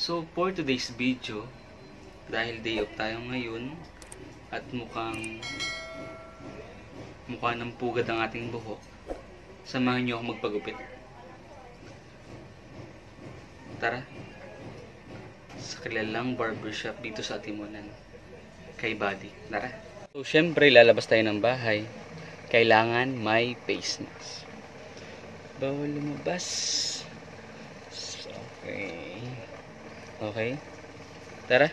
So, for today's video, dahil day off tayo ngayon, at mukhang mukha ng pugad ang ating buhok, samahan niyo ako magpagupit. Tara, sa kilalang barbershop dito sa Timonan, kay Buddy. Tara. So, syempre, lalabas tayo ng bahay. Kailangan may face mask. Bawal lumabas. Okay. Okay. Tara.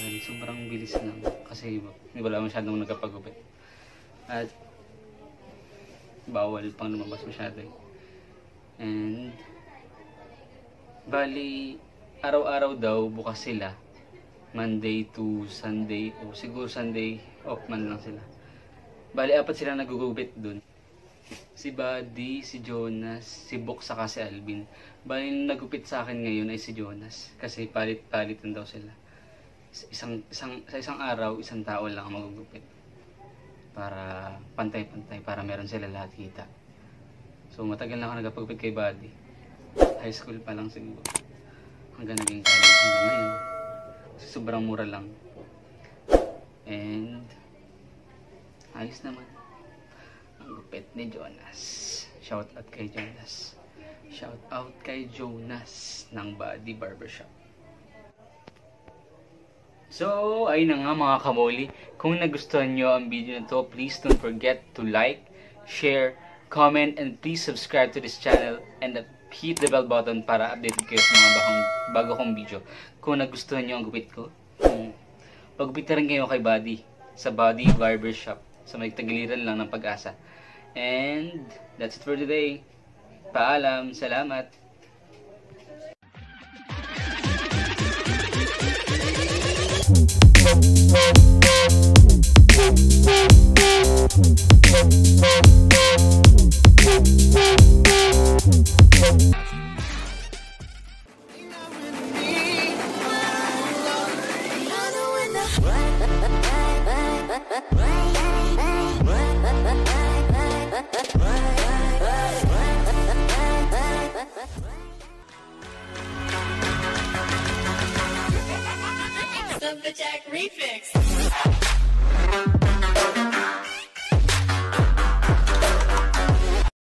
Ay, sobrang bilis lang kasi hindi wala masyadong nagkapagupit. At bawal pang lumabas masyado eh. And bali araw-araw daw bukas sila. Monday to Sunday o siguro Sunday off man lang sila. Bali apat sila nagugupit dun. Si Buddy, si Jonas, si Bok, saka si Alvin. Bali nagupit sa akin ngayon ay si Jonas kasi palit-palitan daw sila. Isang, isang, sa isang araw, isang tao lang ang magugupit. Para pantay-pantay, para meron sila lahat kita. So matagal na ako nagpagupit kay Buddy. High school pa lang siguro. Hanggang naging college hanggang ngayon. Kasi sobrang mura lang. And ayos naman. Ang gupit ni Jonas. Shout out kay Jonas. Shout out kay Jonas ng Body Barbershop. So, ayun na nga mga kamoli. Kung nagustuhan nyo ang video na to, please don't forget to like, share, comment, and please subscribe to this channel and hit the bell button para updated kayo sa mga bagong, bago kong video. Kung nagustuhan nyo ang gupit ko, hmm, pagupit na rin kayo kay Buddy sa Body Barbershop sa may tagiliran lang ng pag-asa. And that's it for today. Paalam. Salamat. What? of the Jack Refix.